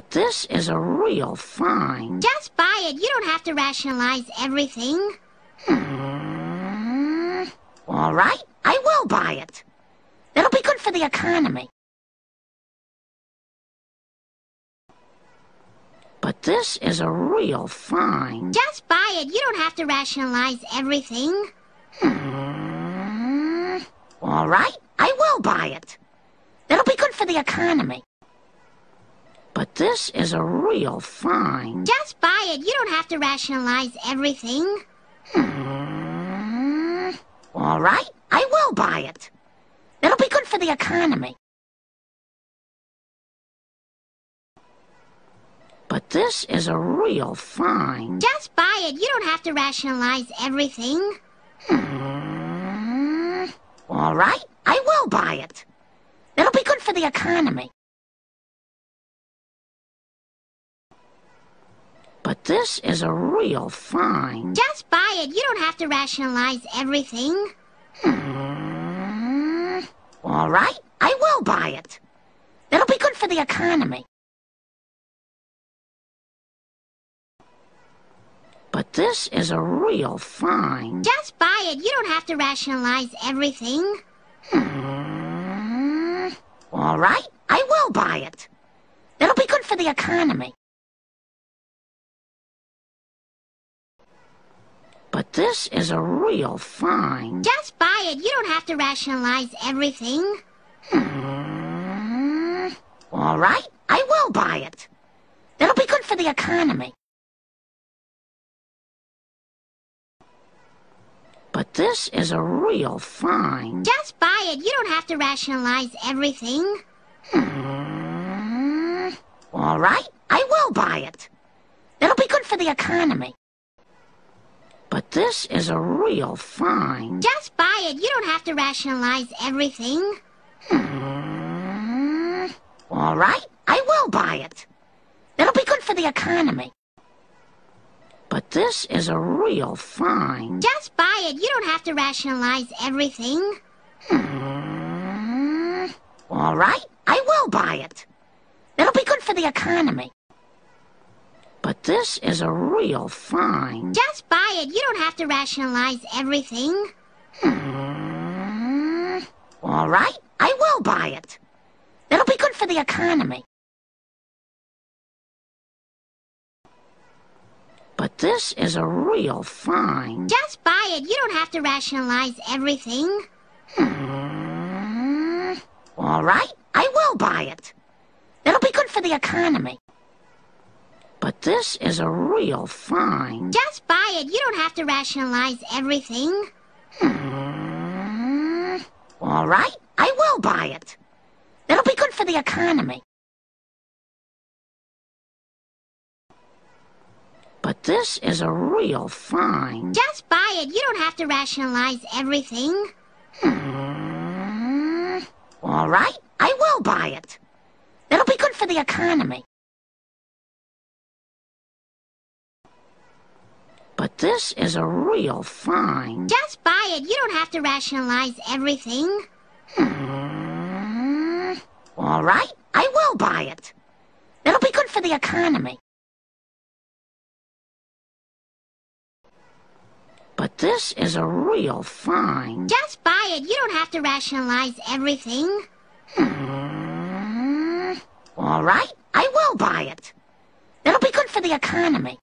But this is a real find. Just buy it. You don't have to rationalize everything. Hmm. All right, I will buy it. It'll be good for the economy. But this is a real find. Just buy it. You don't have to rationalize everything. Hmm. All right, I will buy it. It'll be good for the economy. But this is a real find. Just buy it. You don't have to rationalize everything. Hmm. All right, I will buy it. It'll be good for the economy. But this is a real find. Just buy it. You don't have to rationalize everything. Hmm. All right, I will buy it. It'll be good for the economy. This is a real find. Just buy it. You don't have to rationalize everything. Hmm. All right, I will buy it. It'll be good for the economy. But this is a real find. Just buy it. You don't have to rationalize everything. Hmm. All right, I will buy it. It'll be good for the economy. This is a real find. Just buy it. You don't have to rationalize everything. Hmm. All right, I will buy it. It'll be good for the economy. But this is a real find. Just buy it. You don't have to rationalize everything. Hmm. All right, I will buy it. It'll be good for the economy. But this is a real find. Just buy it. You don't have to rationalize everything. Hmm. All right, I will buy it. It'll be good for the economy. But this is a real find. Just buy it. You don't have to rationalize everything. Hmm. All right, I will buy it. It'll be good for the economy. But this is a real find. Just buy it. You don't have to rationalize everything. Hmm. All right, I will buy it. It'll be good for the economy. But this is a real find. Just buy it. You don't have to rationalize everything. Hmm. All right, I will buy it. It'll be good for the economy. But this is a real find. Just buy it. You don't have to rationalize everything. Hmm. All right, I will buy it. It'll be good for the economy. But this is a real find. Just buy it. You don't have to rationalize everything. Hmm. All right, I will buy it. It'll be good for the economy. But this is a real find. Just buy it. You don't have to rationalize everything. Hmm. All right, I will buy it. It'll be good for the economy. But this is a real find. Just buy it. You don't have to rationalize everything. Hmm. All right, I will buy it. It'll be good for the economy.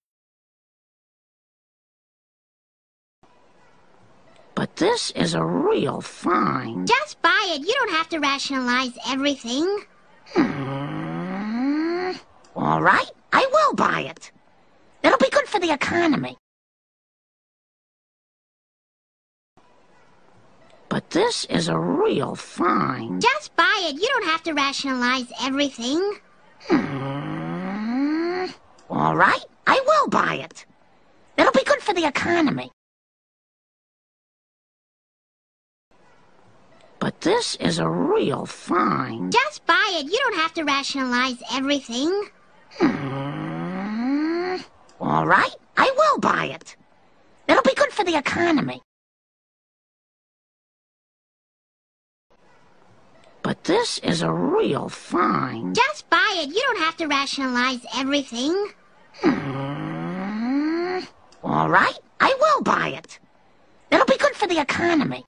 But this is a real find. Just buy it. You don't have to rationalize everything. Hmm. All right, I will buy it. It'll be good for the economy. But this is a real find. Just buy it. You don't have to rationalize everything. Hmm. All right, I will buy it. It'll be good for the economy. But this is a real find. Just buy it. You don't have to rationalize everything. Hmm. All right, I will buy it. It'll be good for the economy. But this is a real find. Just buy it. You don't have to rationalize everything. Hmm. All right, I will buy it. It'll be good for the economy.